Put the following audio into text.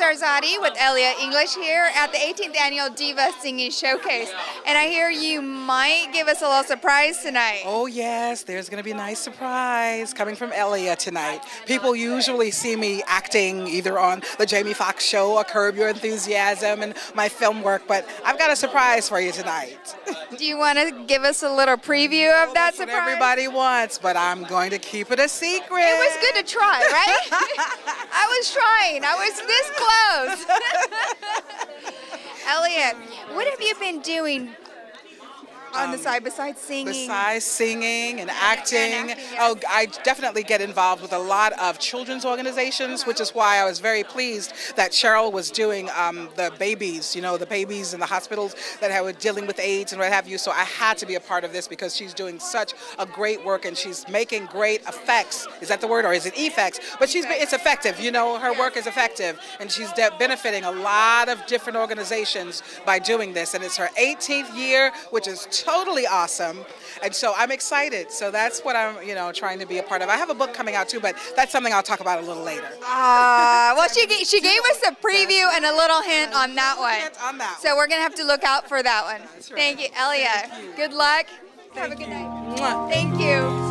Garzati with Ellia English here at the 18th Annual Diva Singing Showcase. And I hear you might give us a little surprise tonight. Oh, yes, there's going to be a nice surprise coming from Ellia tonight. People usually see me acting either on the Jamie Foxx show or Curb Your Enthusiasm and my film work, but I've got a surprise for you tonight. Do you want to give us a little preview of that surprise? everybody wants, but I'm going to keep it a secret. It was good to try, right? I was trying. I was this close. Elliot, what have you been doing on the side besides singing? Besides singing and acting, acting, yes. oh, I definitely get involved with a lot of children's organizations, which is why I was very pleased that Cheryl was doing um, the babies, you know, the babies in the hospitals that were dealing with AIDS and what have you. So I had to be a part of this because she's doing such a great work and she's making great effects. Is that the word or is it effects? But she's it's effective. You know, her work is effective and she's de- benefiting a lot of different organizations by doing this. And it's her 18th year, which is totally awesome. And so I'm excited. So that's what I'm, you know, trying to be a part of. I have a book coming out too, but that's something I'll talk about a little later. Ah, well, she she gave us a preview and a little hint on that one. on that So we're gonna have to look out for that one. Right. Thank you, Ellia. Good luck. Have a good night. Thank you.